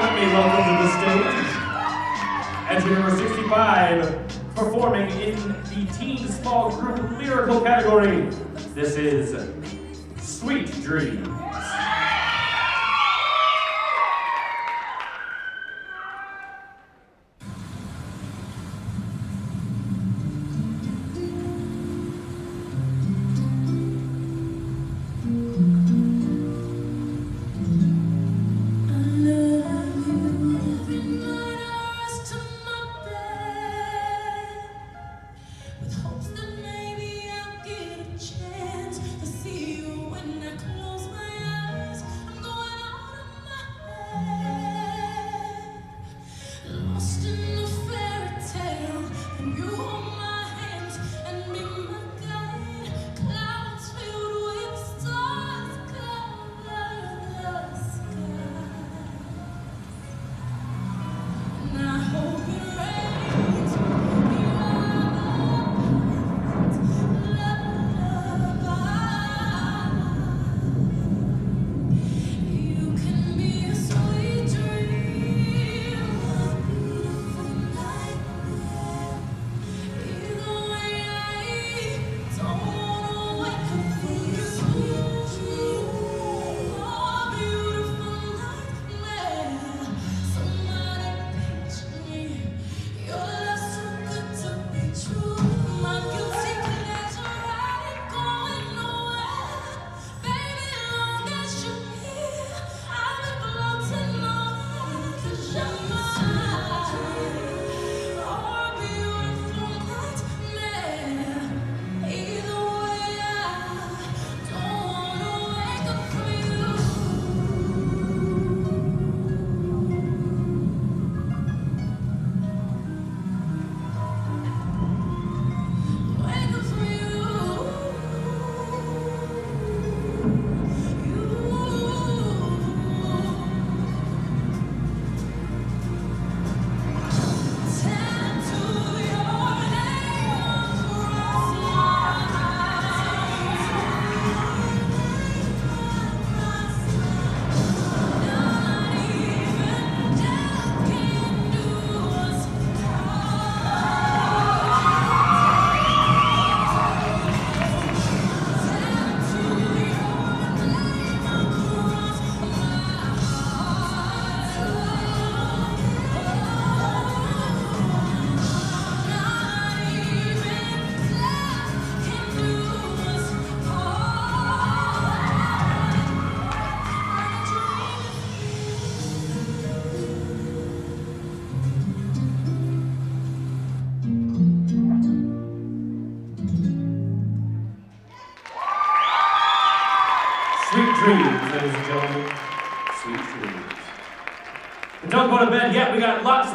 let me welcome to the stage. Entry number 65, performing in the teen small group lyrical category. This is Sweet Dreams. Dreams, ladies and gentlemen. Sweet dreams. And don't go to bed yet. We got lots